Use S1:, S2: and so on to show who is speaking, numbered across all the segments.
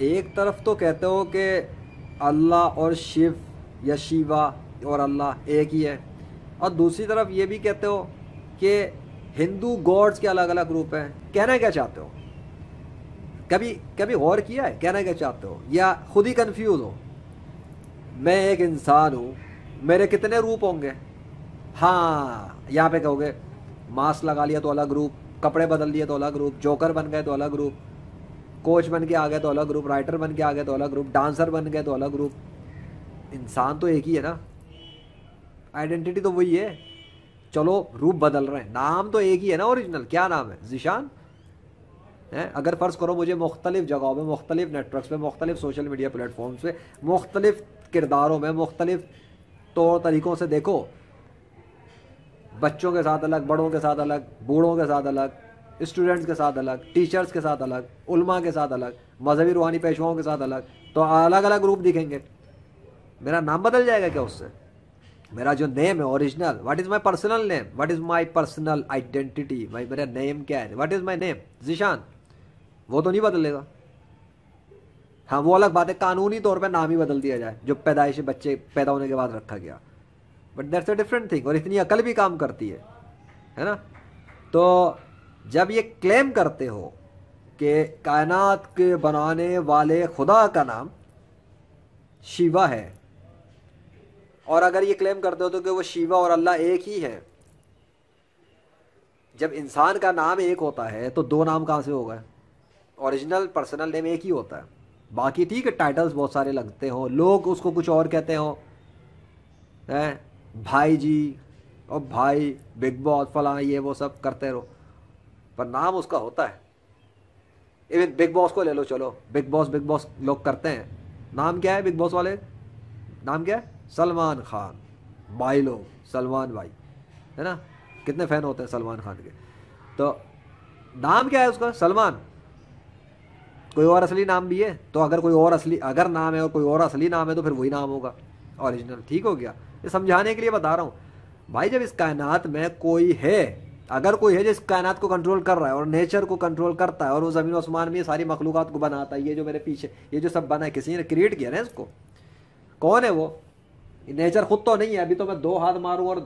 S1: एक तरफ़ तो कहते हो कि अल्लाह और शिव या शिवा और अल्लाह एक ही है, और दूसरी तरफ़ ये भी कहते हो कि हिंदू गॉड्स के अलग अलग रूप हैं। कहना क्या चाहते हो? कभी कभी गौर किया है? कहना क्या चाहते हो? या खुद ही कंफ्यूज हो? मैं एक इंसान हूँ, मेरे कितने रूप होंगे? हाँ यहाँ पे कहोगे, मास्क लगा लिया तो अलग रूप, कपड़े बदल लिए तो अलग रूप, जोकर बन गए तो अलग रूप कोच बन के आ गए तो अलग ग्रुप राइटर बन के आ गए तो अलग ग्रुप डांसर बन गए तो अलग ग्रुप इंसान तो एक ही है ना। आइडेंटिटी तो वही है। चलो, रूप बदल रहे हैं। नाम तो एक ही है ना ओरिजिनल क्या नाम है? जिशान? है? अगर फ़र्ज़ करो मुझे मुख्तलिफ़ जगहों में मुख्तलिफ़ नेटवर्क पे, मुख्तलिफ़ सोशल मीडिया प्लेटफॉर्म्स पे, मुख्तलिफ़ किरदारों में, मुख्तलिफ़ तौर तरीक़ों से देखो। बच्चों के साथ अलग, बड़ों के साथ अलग, बूढ़ों के साथ अलग। स्टूडेंट्स के साथ अलग, टीचर्स के साथ अलग, उलमा के साथ अलग, मजहबी रूहानी पेशवाओं के साथ अलग तो अलग अलग रूप दिखेंगे। मेरा नाम बदल जाएगा क्या उससे? मेरा जो नेम है original what is my personal name what is my personal identity भाई, मेरा नेम क्या है? What is my name Zeeshan वो तो नहीं बदलेगा। हाँ वो अलग बात है, कानूनी तौर पर नाम ही बदल दिया जाए, जो पैदाइशी बच्चे पैदा होने के बाद रखा गया। But that's a different thing और इतनी अकल भी काम करती है है ना? तो जब ये क्लेम करते हो कि कायनात के बनाने वाले खुदा का नाम शिवा है, और अगर ये क्लेम करते हो तो कि वो शिवा और अल्लाह एक ही है, जब इंसान का नाम एक होता है तो दो नाम कहाँ से होगा? ओरिजिनल पर्सनल नेम एक ही होता है। बाकी ठीक है टाइटल्स बहुत सारे लगते हो, लोग उसको कुछ और कहते हो, हैं? भाई जी, और भाई बिग बॉस फला, ये वो सब करते रहो। पर नाम उसका होता है। इवन बिग बॉस को ले लो, चलो। बिग बॉस बिग बॉस लोग करते हैं। नाम क्या है बिग बॉस वाले? नाम क्या है? सलमान खान। भाई लोग, सलमान भाई। है ना? कितने फ़ैन होते हैं सलमान खान के। तो नाम क्या है उसका? सलमान। कोई और असली नाम भी है? तो अगर कोई और असली, अगर नाम है और कोई और असली नाम है तो फिर वही नाम होगा। ओरिजिनल ठीक हो गया। ये समझाने के लिए बता रहा हूँ। भाई जब इस कायनात में कोई है अगर कोई है जो इस कायनात को कंट्रोल कर रहा है और नेचर को कंट्रोल करता है और वो ज़मीन आसमान में सारी मखलूक को बनाता है, ये जो मेरे पीछे, ये जो सब बना है, किसी ने क्रिएट किया ना इसको? कौन है वो? नेचर खुद तो नहीं है, अभी तो मैं दो हाथ मारूँ और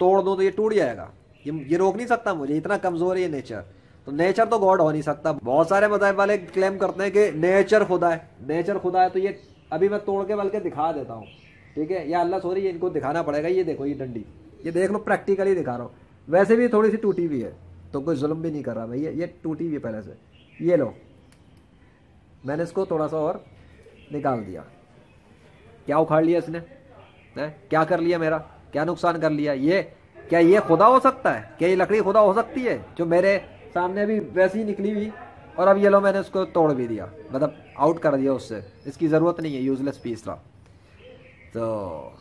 S1: तोड़ दूँ तो ये टूट जाएगा। ये ये रोक नहीं सकता मुझे, इतना कमज़ोर है ये नेचर तो नेचर तो गॉड हो नहीं सकता। बहुत सारे मजाहब वाले क्लेम करते हैं कि नेचर खुदा है। नेचर खुदा है तो ये अभी मैं तोड़ के बल्कि दिखा देता हूँ। ठीक है? या अल्लाह सॉरी इनको दिखाना पड़ेगा। ये देखो, ये डंडी। ये देख लो प्रैक्टिकली दिखा रहा हूँ। वैसे भी थोड़ी सी टूटी हुई है तो कोई जुल्म भी नहीं कर रहा भाई, ये टूटी हुई है पहले से। ये लो। मैंने इसको थोड़ा सा और निकाल दिया। क्या उखाड़ लिया इसने? है? क्या कर लिया मेरा? क्या नुकसान कर लिया? ये, क्या ये खुदा हो सकता है? क्या ये लकड़ी खुदा हो सकती है, जो मेरे सामने अभी वैसी ही निकली हुई? और अब ये लो, मैंने उसको तोड़ भी दिया। मतलब आउट कर दिया उससे। इसकी ज़रूरत नहीं है यूजलेस पीस था। तो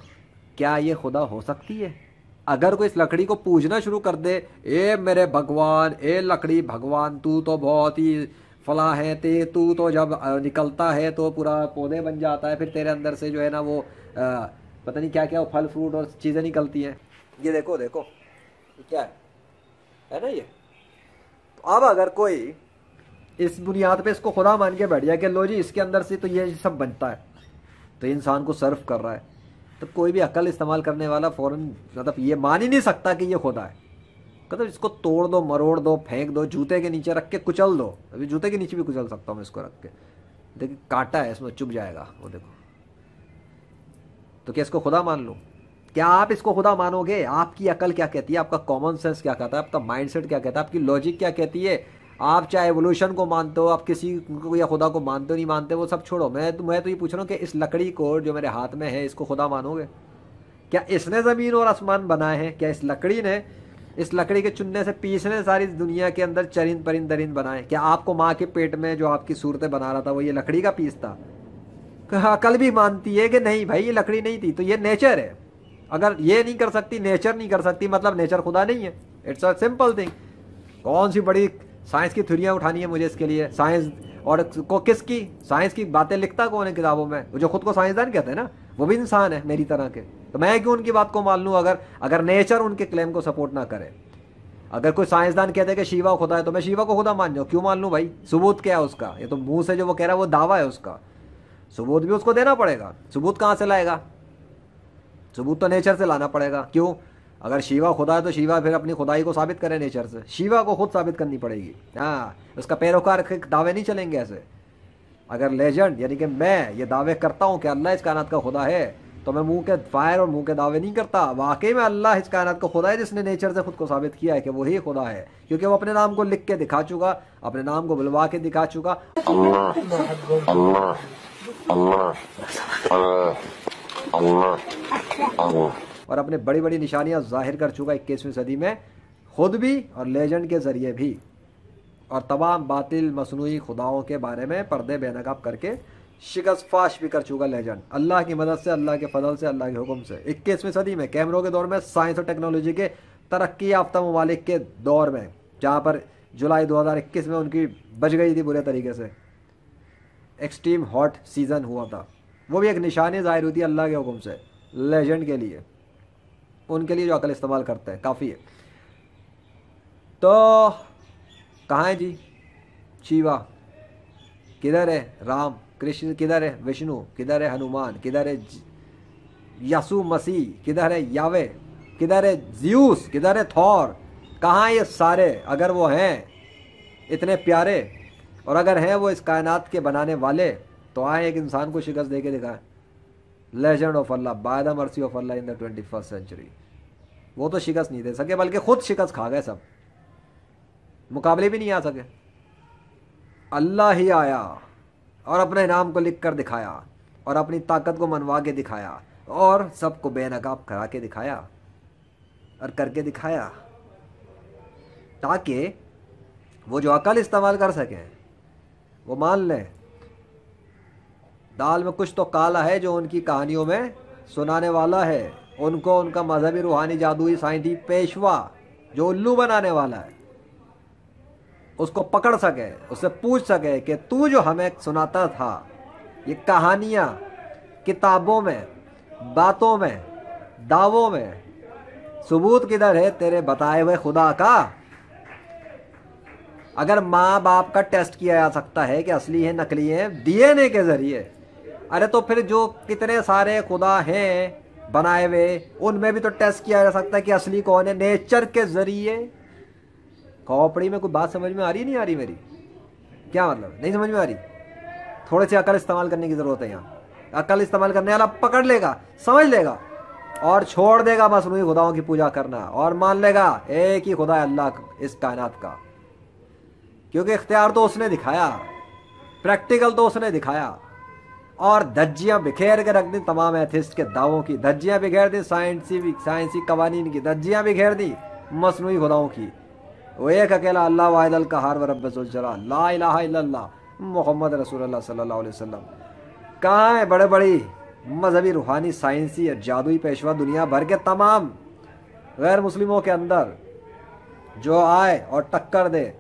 S1: क्या ये खुदा हो सकती है? अगर कोई इस लकड़ी को पूजना शुरू कर दे ए मेरे भगवान ए लकड़ी भगवान तू तो बहुत ही फला है ते तू तो जब निकलता है तो पूरा पौधे बन जाता है फिर तेरे अंदर से जो है ना वो आ, पता नहीं क्या क्या फल फ्रूट और चीज़ें निकलती हैं। ये देखो देखो क्या है? है ना ये? तो अब अगर कोई इस बुनियाद पे इसको खुदा मान के बैठ जाए कि लो जी इसके अंदर से तो ये सब बनता है तो इंसान को सर्व कर रहा है। तो कोई भी अकल इस्तेमाल करने वाला फ़ौरन मतलब ये मान ही नहीं सकता कि ये खुदा है। मतलब इसको तोड़ दो, मरोड़ दो, फेंक दो, जूते के नीचे रख के कुचल दो। अभी जूते के नीचे भी कुचल सकता हूँ मैं इसको रख के। देखिए, काटा है, इसमें चुप जाएगा, वो देखो। तो क्या इसको खुदा मान लो? क्या आप इसको खुदा मानोगे? आपकी अकल क्या कहती है? आपका कॉमन सेंस क्या कहता है? आपका माइंडसेट क्या कहता है? आपकी लॉजिक क्या कहती है? आप चाहे एवोल्यूशन को मानते हो, आप किसी को या खुदा को मानते हो, नहीं मानते वो सब छोड़ो। मैं तो मैं तो ये पूछ रहा हूँ कि इस लकड़ी को जो मेरे हाथ में है, इसको खुदा मानोगे? क्या इसने ज़मीन और आसमान बनाए हैं? क्या इस लकड़ी ने, इस लकड़ी के चुनने से पीसने सारी दुनिया के अंदर चरिंद परिंद दरिंद बनाए? क्या आपको माँ के पेट में जो आपकी सूरतें बना रहा था, वो ये लकड़ी का पीस था? अकल भी मानती है कि नहीं भाई, ये लकड़ी नहीं थी तो ये नेचर है। अगर ये नहीं कर सकती, नेचर नहीं कर सकती मतलब नेचर खुदा नहीं है। इट्स अ सिंपल थिंग कौन सी बड़ी साइंस की थुरियाँ उठानी है मुझे इसके लिए। साइंस और को किसकी? साइंस की बातें लिखता कौन है किताबों में? जो खुद को साइंसदान कहते हैं ना, वो भी इंसान है मेरी तरह के। तो मैं क्यों उनकी बात को मान लूँ अगर अगर नेचर उनके क्लेम को सपोर्ट ना करे? अगर कोई साइंसदान कहते हैं कि शिवा खुदा है तो मैं शिवा को खुदा मान जाऊँ। क्यों मान लूँ भाई? सबूत क्या है उसका? ये तो मुँह से जो वो कह रहा है, वो दावा है उसका। सबूत भी उसको देना पड़ेगा। सबूत कहाँ से लाएगा? सबूत तो नेचर से लाना पड़ेगा। क्यों? अगर शिवा खुदा है तो शिवा फिर अपनी खुदाई को साबित करे नेचर से शिवा को खुद साबित करनी पड़ेगी हाँ उसका पैरोकार दावे नहीं चलेंगे ऐसे अगर लेजेंड यानी कि मैं ये दावे करता हूँ कि अल्लाह इस कायनात का खुदा है तो मैं मुँह के फायर और मुँह के दावे नहीं करता वाकई में अल्लाह इस कायनात का खुदा है जिसने नेचर से खुद को साबित किया है कि वही खुदा है क्योंकि वो अपने नाम को लिख के दिखा चुका अपने नाम को बुलवा के दिखा चुका और अपने बड़ी बड़ी निशानियाँ ज़ाहिर कर चुका इक्कीसवीं सदी में, खुद भी और लेजेंड के ज़रिए भी। और तमाम बातिल मसनू खुदाओं के बारे में पर्दे बेनकाब करके शिकस्त फाश भी कर चुका लेजेंड। अल्लाह की मदद से, अल्लाह के फजल से, अल्लाह के हुक्म से। इक्कीसवीं सदी में कैमरों के दौर में साइंस और टेक्नोलॉजी के तरक्की याफ्ता ममालिक के दौर में, जहाँ पर जुलाई 2021 में उनकी बच गई थी बुरे तरीके से। एक्सट्रीम हॉट सीज़न हुआ था। वो भी एक निशानी ज़ाहिर हुई थी अल्लाह के हुक्म से, लेजेंड के लिए। उनके लिए जो अकल इस्तेमाल करते हैं, काफ़ी है। तो कहाँ है जी? शिवा, किधर है? राम, कृष्ण किधर है? विष्णु किधर है? हनुमान किधर है? यसु मसीह किधर है? यावे किधर है? ज्यूस किधर है? थौर। कहाँ ये सारे? अगर वो हैं, इतने प्यारे, और अगर हैं वो इस कायनात के बनाने वाले तो आए एक इंसान को शिकस्त दे के दिखाएँ। Legend of Allah by the mercy of Allah in the twenty first century वो तो शिकस्त नहीं दे सके, बल्कि खुद शिकस्त खा गए सब। मुकाबले भी नहीं आ सके। अल्लाह ही आया और अपने नाम को लिख कर दिखाया और अपनी ताकत को मनवा के दिखाया और सबको बेनकाब करा के दिखाया और करके दिखाया, ताकि वो जो अकल इस्तेमाल कर सकें, वो मान लें दाल में कुछ तो काला है जो उनकी कहानियों में सुनाने वाला है। उनको उनका मजहबी रूहानी जादुई साइंटिफिक पेशवा, जो उल्लू बनाने वाला है। उसको पकड़ सके, उससे पूछ सके कि तू जो हमें सुनाता था, ये कहानियाँ किताबों में, बातों में, दावों में, सबूत किधर है तेरे बताए हुए खुदा का? अगर माँ बाप का टेस्ट किया जा सकता है कि असली है, नकली है, डीएनए के ज़रिए अरे तो फिर जो कितने सारे खुदा हैं बनाए हुए, उनमें भी तो टेस्ट किया जा सकता है कि असली कौन है नेचर के ज़रिए। खोपड़ी में कोई बात समझ में आ रही नहीं आ रही मेरी? क्या मतलब? नहीं समझ में आ रही? थोड़े से अकल इस्तेमाल करने की ज़रूरत है यहाँ। अकल इस्तेमाल करने वाला पकड़ लेगा, समझ लेगा, और छोड़ देगा बस उन्हीं खुदाओं की पूजा करना, और मान लेगा, एक ही खुदा अल्लाह इस कायनात का। क्योंकि इख्तियार तो उसने दिखाया, प्रैक्टिकल तो उसने दिखाया। और धज्जियाँ बिखेर के रख दी, तमाम एथिस्ट के दावों की। धज्जियाँ बिखेर दी साइंसी साइंसी कवानीन की। धज्जियाँ बिखेर दी मसनू खुदाओं की। वो एक अकेला अल्लाह वाहिदल कहार वरबला ला मोहम्मद रसूलुल्लाह सल्लल्लाहु अलैहि वसल्लम। कहाँ है बड़े बड़ी मजहबी रूहानी साइंसी और जादुई पेशवा दुनिया भर के तमाम गैर मुस्लिमों के अंदर जो आए और टक्कर दे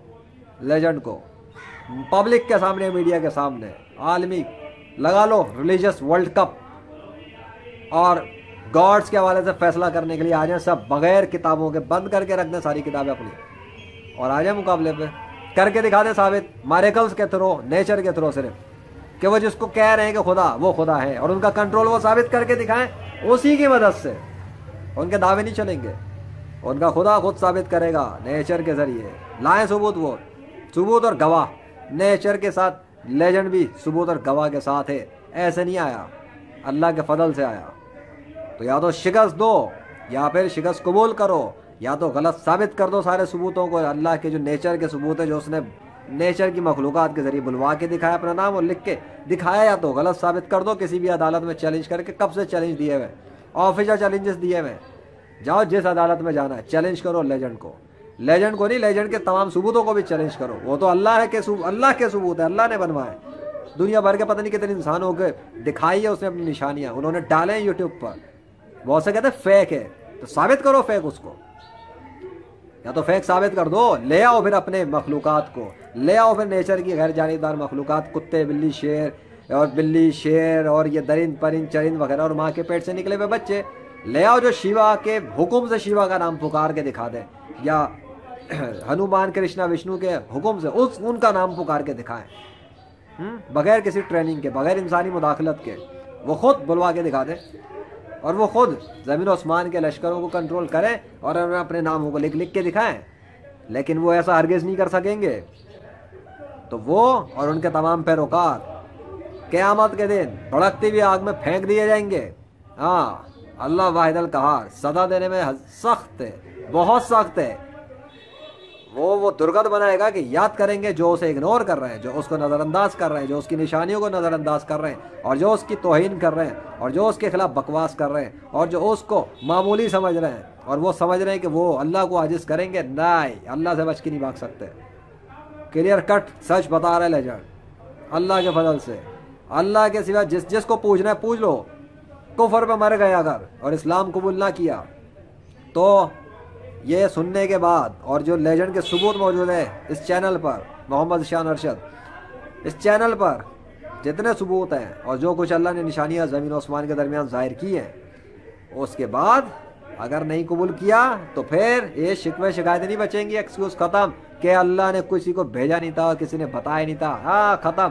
S1: लेजेंड को। पब्लिक के सामने मीडिया के सामने, आलमी लगा लो रिलीजियस वर्ल्ड कप और गॉड्स के हवाले से फैसला करने के लिए आ जाए सब बगैर किताबों के, बंद करके रख दें सारी किताबें अपनी। और आ जाए मुकाबले पे। करके दिखा दे साबित मारेकल्स के थ्रो नेचर के थ्रो सिर्फ़। कि वो जिसको कह रहे हैं कि खुदा, वो खुदा है। और उनका कंट्रोल वो साबित करके दिखाएँ, उसी की मदद से। उनके दावे नहीं चलेंगे। उनका खुदा खुद साबित करेगा नेचर के ज़रिए। लाए सबूत वो। सबूत और गवाह नेचर के साथ लेजेंड भी सबूत और गवाह के साथ है। ऐसे नहीं आया। अल्लाह के फजल से आया। तो या तो शिकस्त दो, या फिर शिकस्त कबूल करो, या तो गलत साबित कर दो सारे सबूतों को। अल्लाह के जो नेचर के सबूत है, जो उसने नेचर की मखलूक़ात के ज़रिए बुलवा के दिखाया, अपना नाम और लिख के दिखाया, या तो गलत साबित कर दो, किसी भी अदालत में चैलेंज करके, कब से चैलेंज दिए हुए ऑफिशियल चैलेंजेस दिए हुए जाओ जिस अदालत में जाना है चैलेंज करो लेजेंड को। लेजेंड को नहीं लेजेंड के तमाम सबूतों को भी चैलेंज करो। वो तो अल्लाह के अल्लाह के सबूत है, अल्लाह ने बनवाए। दुनिया भर के पता नहीं कितने इंसान हो गए दिखाई है, उसने अपनी निशानियाँ, उन्होंने डाले हैं यूट्यूब पर। बहुत से कहते हैं फेक है तो साबित करो फेक उसको। या तो फेक साबित कर दो, ले आओ फिर अपने मखलूक़ात को। ले आओ फिर नेचर की गैर जानीदार मखलूक़ात, कुत्ते, बिल्ली, शेर, और बिल्ली, शेर, और ये दरिंद, परिंद, चरिंद वगैरह, और माँ के पेट से निकले हुए बच्चे। ले आओ जो शिवा के, हुक्म से शिवा का नाम पुकार के दिखा दे। या हनुमान कृष्णा विष्णु के हुक्म से उस उनका नाम पुकार के दिखाएँ। हम्म? बगैर किसी ट्रेनिंग के, बगैर इंसानी मुदाखलत के, वो खुद बुलवा के दिखा दें और वो खुद ज़मीन आसमान के लश्करों को कंट्रोल करें और अपने नामों को लिख लिख के दिखाएँ। लेकिन वो ऐसा हरगिज नहीं कर सकेंगे। तो वो और उनके तमाम पैरोकार क़यामत के दिन भड़कती हुई आग में फेंक दिए जाएँगे। हाँ अल्लाह वाहिदल कहार सदा देने में सख्त है, बहुत सख्त है। वो वो दुर्गत बनाएगा कि याद करेंगे जो उसे इग्नोर कर रहे हैं, जो उसको नज़रअंदाज कर रहे हैं, जो उसकी निशानियों को नज़रअंदाज कर रहे हैं, और जो उसकी तोहिन कर रहे हैं, और जो उसके खिलाफ बकवास कर रहे हैं, और जो उसको मामूली समझ रहे हैं, और वो समझ रहे हैं कि वो अल्लाह को आजिज करेंगे, नहीं, अल्लाह से बच के नहीं भाग सकते। क्लियर कट सच बता रहे लेजर अल्लाह के फजल से। अल्लाह के सिवा जिस, जिसको पूछना है, पूछ लो। कुफर पे मर गए अगर, और इस्लाम कबूल ना किया तो ये सुनने के बाद और जो लेजेंड के सबूत मौजूद है इस चैनल पर, मोहम्मद शान अरशद, इस चैनल पर जितने सबूत हैं और जो कुछ अल्लाह ने निशानियाँ ज़मीन आसमान के दरमियान ज़ाहिर की हैं, उसके बाद अगर नहीं कबूल किया तो फिर ये शिकवे शिकायत नहीं बचेंगी एक्सक्यूज ख़त्म, कि अल्लाह ने किसी को भेजा नहीं था और किसी ने बताया नहीं था। हाँ ख़त्म।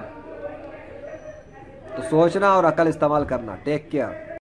S1: तो सोचना और अकल इस्तेमाल करना टेक केयर